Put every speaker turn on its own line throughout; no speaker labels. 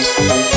Thank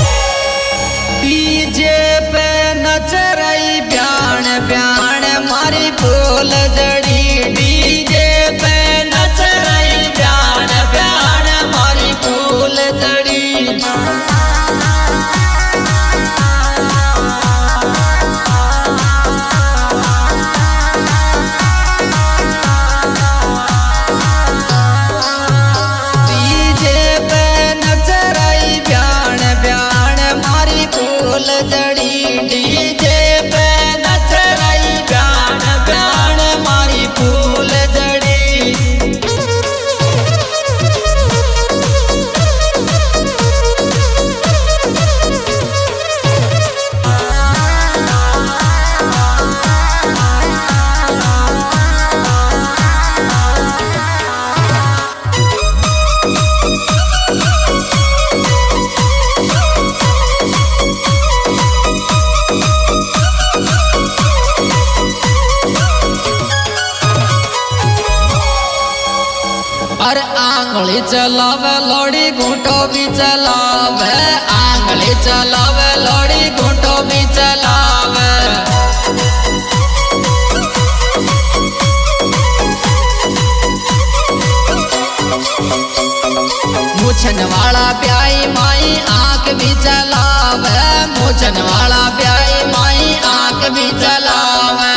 चलावे लोड़ी घूंटो भी चलावे। आंगली चलावे लोड़ी घूंटो भी चलावे। मुछन वाला प्याई माई आँख भी चलावे। मुछन वाला प्याई माई आँख भी चलावे।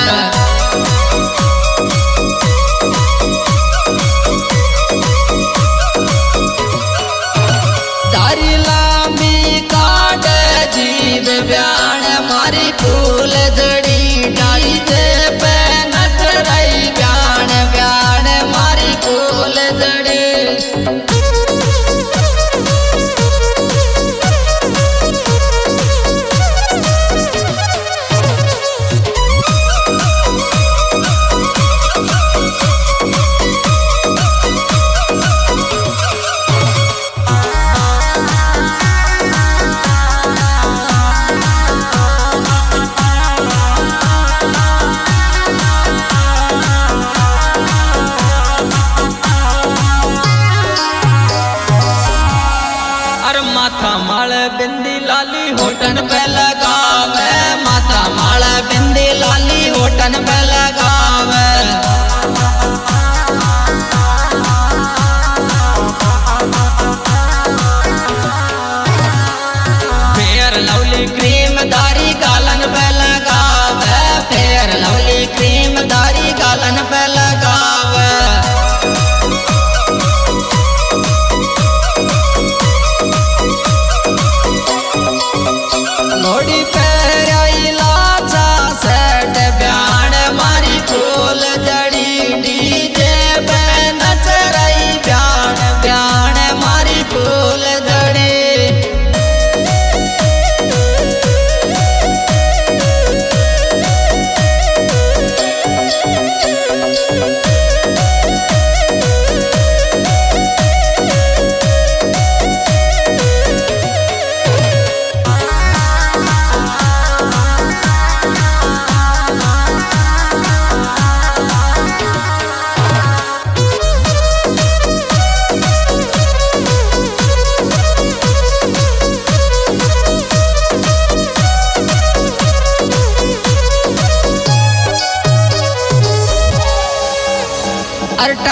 माल बिंदी लाली होटन पे लगावे। माता माल बिंदी लाली होटन पे लगावे।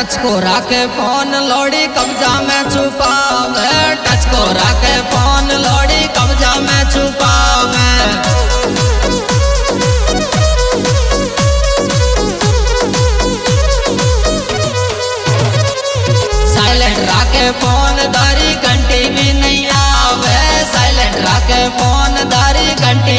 टच को राके फ़ोन, लोड़ी कब्जा में छुपावे टच को राके फ़ोन, लोड़ी कब्जा में छुपावे साइलेंट राके फ़ोन, दारी घंटी भी नहीं आवे। साइलेंट राके फ़ोन, दारी घंटी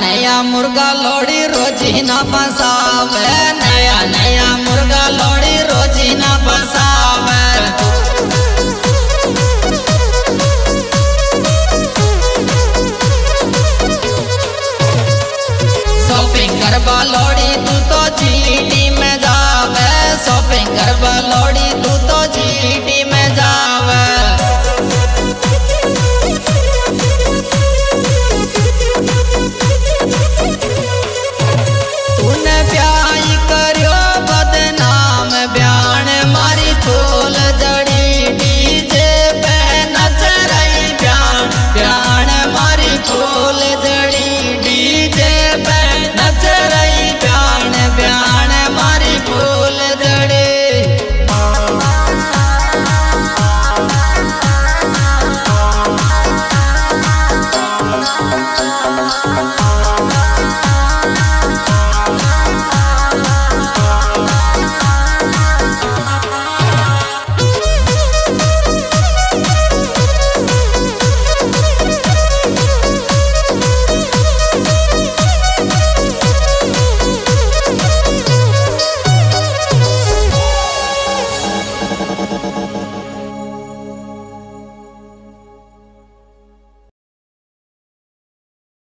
नया मुर्गा लोड़ी रोजी ना फसावे नया नया मुर्गा लोड़ी रोजी ना फसावे शॉपिंग करवा लोड़ी